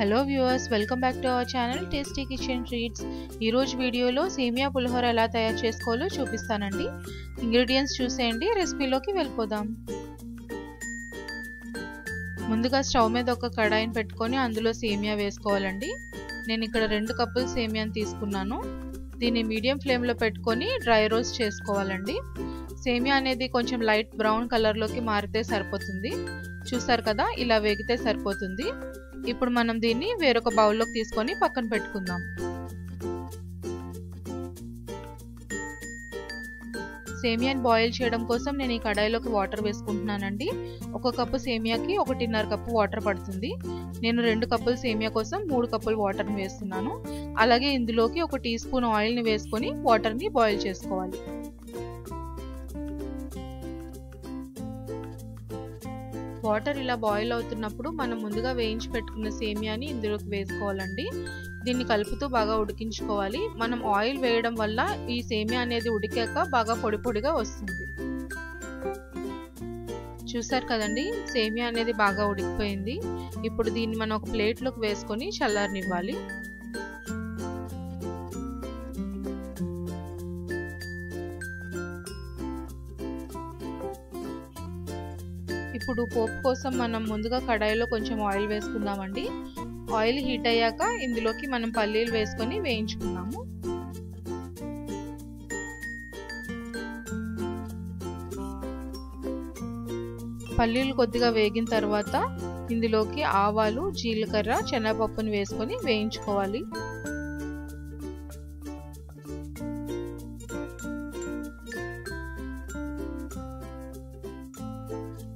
Hello viewers welcome back to our channel tasty kitchen treats ఈరోజు వీడియోలో సేమియా పులిహోర ఎలా తయారు చేసుకోవాలో చూపిస్తానండి. ఇంగ్రీడియంట్స్ చూసేయండి రెసిపీలోకి వెళ్ళిపోదాం. ముందుగా స్టవ్ మీద ఒక కడాయిని పెట్టుకొని అందులో సేమియా వేసుకోవాలండి. నేను ఇక్కడ రెండు కప్పులు సేమియాని తీసుకున్నాను. దీన్ని మీడియం ఫ్లేమ్లో పెట్టుకొని డ్రై రోస్ట్ చేసుకోవాలండి. సేమియా అనేది కొంచెం లైట్ బ్రౌన్ కలర్లోకి మారితే సరిపోతుంది. చూసారు కదా ఇలా వేగితే సరిపోతుంది. ఇప్పుడు మనం దీన్ని వేరొక బౌల్లోకి తీసుకొని పక్కన పెట్టుకుందాం. సేమియాని బాయిల్ చేయడం కోసం నేను ఈ కడాయిలోకి వాటర్ వేసుకుంటున్నానండి. ఒక కప్పు సేమియాకి ఒకటిన్నర కప్పు వాటర్ పడుతుంది. నేను రెండు కప్పులు సేమియా కోసం మూడు కప్పులు వాటర్ని వేస్తున్నాను. అలాగే ఇందులోకి ఒక టీ స్పూన్ ఆయిల్ని వేసుకొని వాటర్ని బాయిల్ చేసుకోవాలి. వాటర్ ఇలా బాయిల్ అవుతున్నప్పుడు మనం ముందుగా వేయించి పెట్టుకున్న సేమియాని ఇందులోకి వేసుకోవాలండి. దీన్ని కలుపుతూ బాగా ఉడికించుకోవాలి. మనం ఆయిల్ వేయడం వల్ల ఈ సేమియా అనేది ఉడికాక బాగా పొడి పొడిగా వస్తుంది. చూసారు కదండి? సేమియా అనేది బాగా ఉడికిపోయింది. ఇప్పుడు దీన్ని మనం ఒక ప్లేట్లోకి వేసుకొని చల్లారనివ్వాలి. ఇప్పుడు పోపు కోసం మనం ముందుగా కడాయిలో కొంచెం ఆయిల్ వేసుకుందామండి. ఆయిల్ హీట్ అయ్యాక ఇందులోకి మనం పల్లీలు వేసుకొని వేయించుకున్నాము పల్లీలు కొద్దిగా వేగిన తర్వాత ఇందులోకి ఆవాలు జీలకర్ర శనగపప్పుని వేసుకొని వేయించుకోవాలి.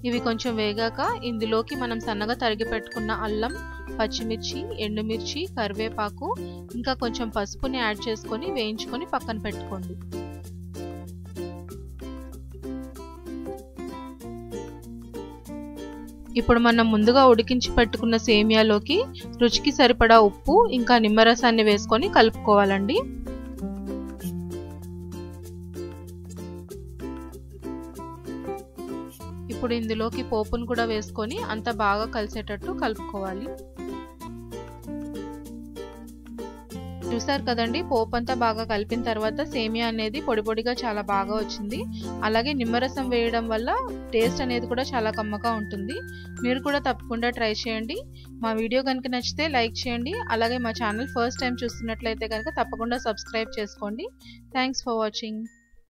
ఇవి కొంచెం వేగాక ఇందులోకి మనం సన్నగా తరిగి పెట్టుకున్న అల్లం పచ్చిమిర్చి ఎండుమిర్చి కరివేపాకు ఇంకా కొంచెం పసుపుని యాడ్ చేసుకొని వేయించుకొని పక్కన పెట్టుకోండి. ఇప్పుడు మనం ముందుగా ఉడికించి పెట్టుకున్న సేమియాలోకి రుచికి సరిపడా ఉప్పు ఇంకా నిమ్మరసాన్ని వేసుకొని కలుపుకోవాలండి. ఇప్పుడు ఇందులోకి పోపును కూడా వేసుకొని అంత బాగా కలిసేటట్టు కలుపుకోవాలి. చూసారు కదండి పోపు అంతా బాగా కలిపిన తర్వాత సేమియా అనేది పొడి పొడిగా చాలా బాగా వచ్చింది. అలాగే నిమ్మరసం వేయడం వల్ల టేస్ట్ అనేది కూడా చాలా కమ్మగా ఉంటుంది. మీరు కూడా తప్పకుండా ట్రై చేయండి. మా వీడియో కనుక నచ్చితే లైక్ చేయండి. అలాగే మా ఛానల్ ఫస్ట్ టైం చూస్తున్నట్లయితే కనుక తప్పకుండా సబ్స్క్రైబ్ చేసుకోండి. Thanks for watching.